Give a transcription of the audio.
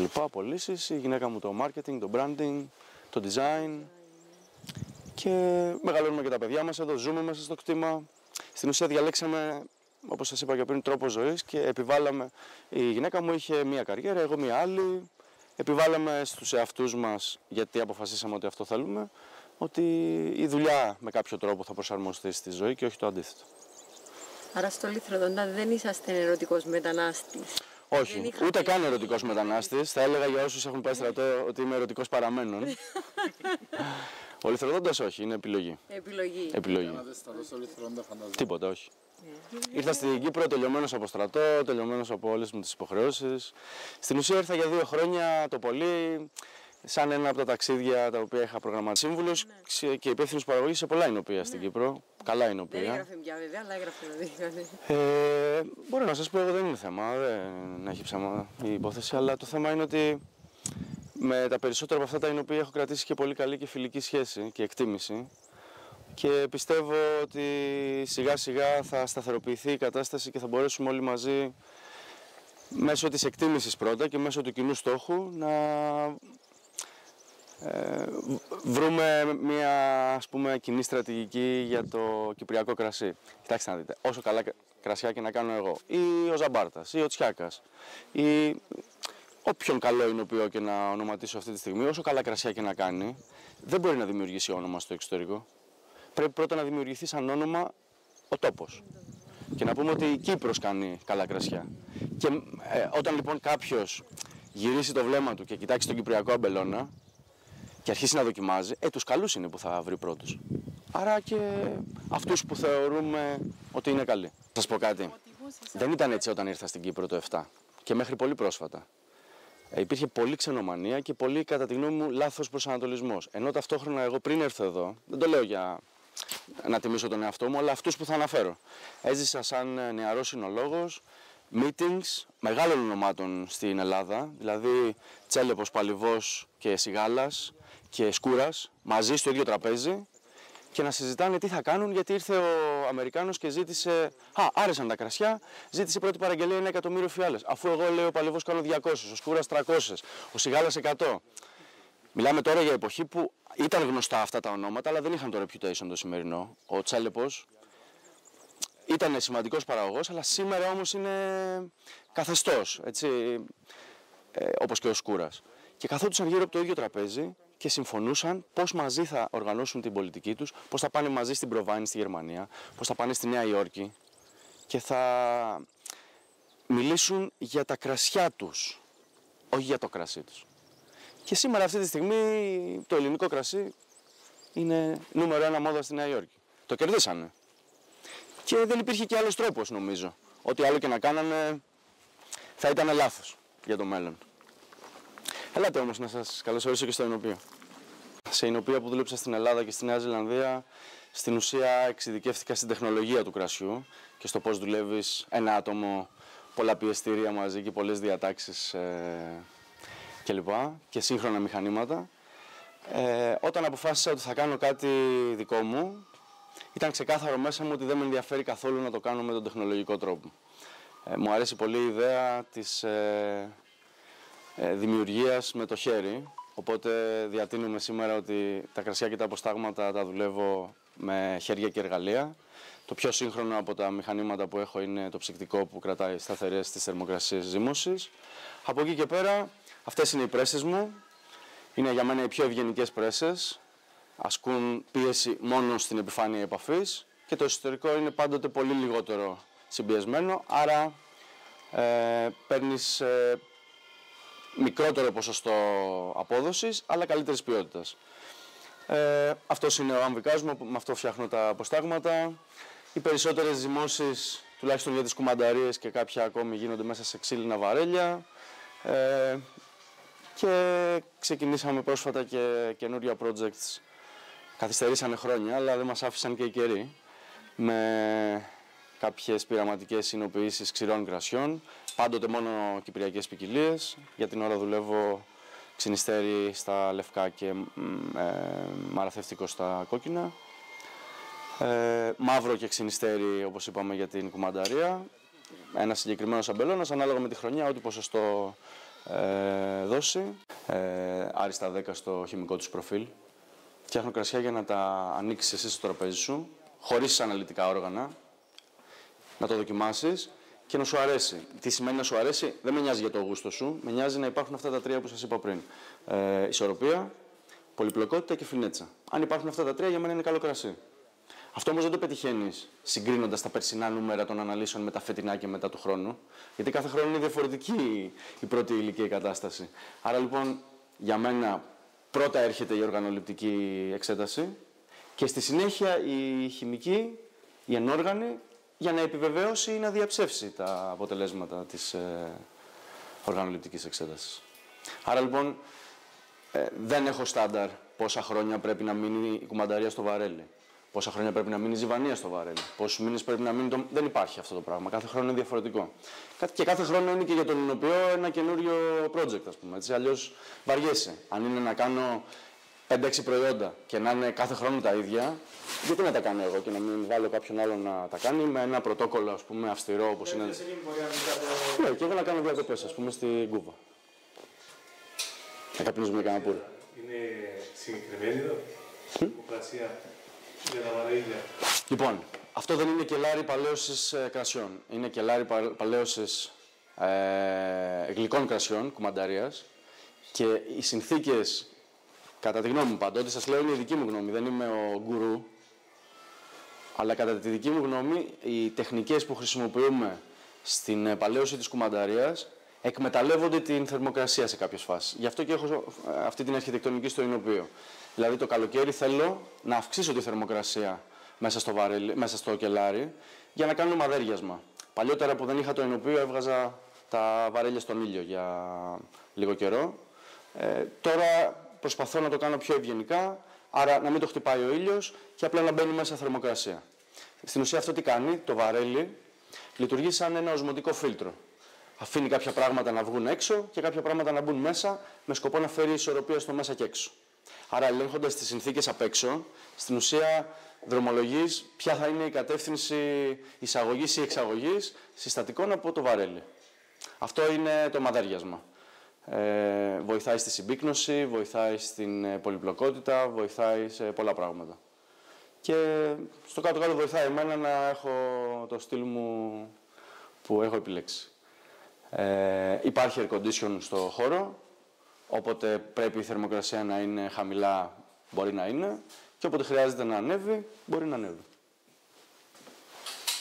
λοιπά, απολύσεις, η γυναίκα μου το marketing, το branding, το design και μεγαλώνουμε και τα παιδιά μας εδώ, ζούμε μέσα στο κτήμα. Στην ουσία διαλέξαμε, όπως σας είπα και πριν, τρόπο ζωής και επιβάλαμε, η γυναίκα μου είχε μία καριέρα, εγώ μία άλλη, επιβάλαμε στους εαυτούς μας, γιατί αποφασίσαμε ότι αυτό θέλουμε, ότι η δουλειά με κάποιο τρόπο θα προσαρμοστεί στη ζωή και όχι το αντίθετο. Άρα στο Λιθροδόντα δεν είσαστε ερωτικός μετανάστης. Όχι, είχατε ούτε καν ιδέα. ερωτικός μετανάστης. Θα έλεγα για όσους έχουν πάει στρατό ότι είμαι ερωτικός παραμένων. Ο Λιθροδόντας όχι, είναι επιλογή. Επιλογή. Επιλογή. Να δεις στρατός στο Λιθρόντα φαντάζομαι. Τίποτα, όχι. Ναι. Ήρθα στην Κύπρο τελειωμένος από στρατό, τελειωμένος από όλες μου τις υποχρεώσεις. Στην ουσία ήρθα για δύο χρόνια το πολύ, σαν ένα από τα ταξίδια τα οποία είχα προγραμματίσει. Σύμβουλος Ναι. και υπεύθυνος παραγωγής σε πολλά εινοπία στην Κύπρο. Καλά Δεν εινοπία. έγραφε πια βέβαια, αλλά έγραφε να δει. Ε, μπορώ να σας πω, εγώ δεν είναι θέμα, δεν έχει ψέμα η υπόθεση, αλλά το θέμα είναι ότι με τα περισσότερα από αυτά τα οποία έχω κρατήσει και πολύ καλή και φιλική σχέση και εκτίμηση και πιστεύω ότι σιγά σιγά θα σταθεροποιηθεί η κατάσταση και θα μπορέσουμε όλοι μαζί μέσω της εκτίμησης πρώτα και μέσω του κοινού στόχου να ε, β- βρούμε μια ας πούμε κοινή στρατηγική για το κυπριακό κρασί. Κοιτάξτε να δείτε, όσο καλά κρα- κρασιά και να κάνω εγώ ή ο Ζαμπάρτας ή ο Τσιάκας ή όποιον καλό είναι οποίο και να ονοματίσω αυτή τη στιγμή, όσο καλά κρασιά και να κάνει, δεν μπορεί να δημιουργήσει όνομα στο εξωτερικό. Πρέπει πρώτα να δημιουργηθεί σαν όνομα ο τόπος. Και να πούμε ότι η Κύπρος κάνει καλά κρασιά. Και ε, όταν λοιπόν κάποιος γυρίσει το βλέμμα του και κοιτάξει τον Κυπριακό αμπελώνα και αρχίσει να δοκιμάζει, ε, τους καλούς είναι που θα βρει πρώτους. Άρα και αυτούς που θεωρούμε ότι είναι καλοί. Θα σας πω κάτι. Δεν ήταν έτσι όταν ήρθα στην Κύπρο το 7 και μέχρι πολύ πρόσφατα. Ε, υπήρχε πολύ ξενομανία και πολύ, κατά τη γνώμη μου, λάθος προσανατολισμός. Ενώ ταυτόχρονα εγώ πριν έρθω εδώ, δεν το λέω για να τιμήσω τον εαυτό μου, αλλά αυτούς που θα αναφέρω. Έζησα σαν ε, νεαρός συνολόγος, meetings μεγάλων ονομάτων στην Ελλάδα, δηλαδή Τσέλεπος, Παλιβός και Σιγάλας και Σκούρας, μαζί στο ίδιο τραπέζι και να συζητάνε τι θα κάνουν γιατί ήρθε ο Αμερικάνος και ζήτησε. Α, άρεσαν τα κρασιά, ζήτησε πρώτη παραγγελία ένα εκατομμύριο φιάλες. Αφού εγώ λέω ο Παλιβός κάνω 200, ο Σκούρας 300, ο Σιγάλας 100. Μιλάμε τώρα για εποχή που ήταν γνωστά αυτά τα ονόματα, αλλά δεν είχαν το reputation το σημερινό. Ο Τσάλεπος ήταν σημαντικός παραγωγός, αλλά σήμερα όμως είναι καθεστώς, έτσι, ε, όπως και ο Σκούρας. Και καθόντουσαν γύρω από το ίδιο τραπέζι και συμφωνούσαν πώς μαζί θα οργανώσουν την πολιτική τους, πώς θα πάνε μαζί στην Προβάνη στη Γερμανία, πώς θα πάνε στη Νέα Υόρκη και θα μιλήσουν για τα κρασιά τους, όχι για το κρασί τους. Και σήμερα αυτή τη στιγμή το ελληνικό κρασί είναι νούμερο ένα μόδα στη Νέα Υόρκη. Το κερδίσανε. Και δεν υπήρχε και άλλος τρόπος νομίζω. Ό,τι άλλο και να κάνανε θα ήταν λάθος για το μέλλον. Ελάτε όμως να σας καλωσορίσω και στο Ινωπείο. Σε Ινωπείο που δούλεψα στην Ελλάδα και στη Νέα Ζηλανδία, στην ουσία εξειδικεύτηκα στην τεχνολογία του κρασιού και στο πώς δουλεύεις ένα άτομο, πολλά πιεστήρια μαζί και πολλές διατάξεις ε, κλπ. και σύγχρονα μηχανήματα. Ε, όταν αποφάσισα ότι θα κάνω κάτι δικό μου, ήταν ξεκάθαρο μέσα μου ότι δεν με ενδιαφέρει καθόλου να το κάνω με τον τεχνολογικό τρόπο. Ε, μου αρέσει πολύ η ιδέα της ε, ε, δημιουργίας με το χέρι, οπότε διατείνουμε σήμερα ότι τα κρασιά και τα αποστάγματα τα δουλεύω με χέρια και εργαλεία. Το πιο σύγχρονο από τα μηχανήματα που έχω είναι το ψυκτικό που κρατάει σταθερές στις θερμοκρασίες ζύμωσης. Από εκεί και πέρα, αυτές είναι οι πρέσες μου. Είναι για μένα οι πιο ευγενικές πρέσες. Ασκούν πίεση μόνο στην επιφάνεια επαφής και το εσωτερικό είναι πάντοτε πολύ λιγότερο συμπιεσμένο, άρα ε, παίρνεις ε, μικρότερο ποσοστό απόδοσης, αλλά καλύτερης ποιότητας. Ε, αυτός είναι ο άμβικάς μου, με αυτό φτιάχνω τα αποστάγματα. Οι περισσότερες ζυμώσεις, τουλάχιστον για τις κουμανταρίες και κάποια ακόμη, γίνονται μέσα σε ξύλινα βαρέλια. Ε, και ξεκινήσαμε πρόσφατα και καινούρια projects. Καθυστερήσανε χρόνια, αλλά δεν μας άφησαν και οι καιροί. Με κάποιες πειραματικές συνοποιήσεις ξηρών κρασιών, πάντοτε μόνο κυπριακές ποικιλίες. Για την ώρα δουλεύω ξυνιστέρι στα λευκά και μ, ε, μαραθευτικό στα κόκκινα. Ε, μαύρο και ξυνιστέρι, όπως είπαμε, για την κουμανταρία. Ένα συγκεκριμένος αμπελώνας, ανάλογα με τη χρονιά, ό,τι ποσοστό ε, δώσει. Ε, άριστα 10 στο χημικό τους προφίλ. Φτιάχνω κρασιά για να τα ανοίξεις εσύ στο τραπέζι σου, χωρίς αναλυτικά όργανα. Να το δοκιμάσεις και να σου αρέσει. Τι σημαίνει να σου αρέσει, δεν με νοιάζει για το γούστο σου, με νοιάζει να υπάρχουν αυτά τα τρία που σας είπα πριν. Ε, ισορροπία, πολυπλοκότητα και φινέτσα. Αν υπάρχουν αυτά τα τρία, για μένα είναι καλό κρασί. Αυτό όμως δεν το πετυχαίνεις συγκρίνοντας τα περσινά νούμερα των αναλύσεων με τα φετινά και μετά του χρόνου. Γιατί κάθε χρόνο είναι διαφορετική η πρώτη ηλικία κατάσταση. Άρα λοιπόν για μένα πρώτα έρχεται η οργανοληπτική εξέταση και στη συνέχεια η χημική, η ενόργανη, για να επιβεβαίωσει ή να διαψεύσει τα αποτελέσματα της ε, οργανοληπτικής εξέτασης. Άρα λοιπόν ε, δεν έχω στάνταρ πόσα χρόνια πρέπει να μείνει η κουμανταρία στο βαρέλι. Πόσα χρόνια πρέπει να μείνει η ζυβανία στο βαρέλι. Πόσους μήνες πρέπει να μείνει. Το... Δεν υπάρχει αυτό το πράγμα. Κάθε χρόνο είναι διαφορετικό. Και κάθε χρόνο είναι και για τον Ινοποιό ένα καινούριο project, ας πούμε. Αλλιώς βαριέσαι. Αν είναι να κάνω 5-6 προϊόντα και να είναι κάθε χρόνο τα ίδια, γιατί να τα κάνω εγώ και να μην βάλω κάποιον άλλο να τα κάνει με ένα πρωτόκολλο ας πούμε, αυστηρό όπως είναι. Ναι, και εγώ να κάνω διακοπές, ας πούμε, στην Κούβα. Να καπνίζουμε κανένα πούρ. Είναι συγκεκριμένη εδώ, η για τα βαρύδια. Λοιπόν, αυτό δεν είναι κελάρι παλαίωση ε, κρασιών. Είναι κελάρι παλαίωση ε, γλυκών κρασιών, κουμανταρίας. Και οι συνθήκες, κατά τη γνώμη μου πάντοτε, σας λέω είναι η δική μου γνώμη, δεν είμαι ο γκουρού. Αλλά κατά τη δική μου γνώμη, οι τεχνικές που χρησιμοποιούμε στην ε, παλαίωση της κουμανταρίας εκμεταλλεύονται την θερμοκρασία σε κάποιες φάσεις. Γι' αυτό και έχω ε, αυτή την αρχιτεκτονική στο Ινωπείο. Δηλαδή το καλοκαίρι θέλω να αυξήσω τη θερμοκρασία μέσα στο, βαρέλι, μέσα στο κελάρι για να κάνω μαδέριασμα. Παλιότερα που δεν είχα το Ινωπείο έβγαζα τα βαρέλια στον ήλιο για λίγο καιρό. Ε, τώρα προσπαθώ να το κάνω πιο ευγενικά, άρα να μην το χτυπάει ο ήλιος και απλά να μπαίνει μέσα θερμοκρασία. Στην ουσία αυτό τι κάνει, το βαρέλι λειτουργεί σαν ένα οσμοτικό φίλτρο. Αφήνει κάποια πράγματα να βγουν έξω και κάποια πράγματα να μπουν μέσα με σκοπό να φέρει ισορροπία στο μέσα και έξω. Άρα, ελέγχοντας τις συνθήκες απ' έξω, στην ουσία δρομολογείς ποια θα είναι η κατεύθυνση εισαγωγής ή εξαγωγής συστατικών από το βαρέλι. Αυτό είναι το μαδέριασμα. Ε, βοηθάει στη συμπίκνωση, βοηθάει στην ε, πολυπλοκότητα, βοηθάει σε πολλά πράγματα. Και στο κάτω-κάτω βοηθάει εμένα να έχω το στυλ μου που έχω επιλέξει. Ε, υπάρχει air condition στο χώρο, όποτε πρέπει η θερμοκρασία να είναι χαμηλά μπορεί να είναι και όποτε χρειάζεται να ανέβει μπορεί να ανέβει.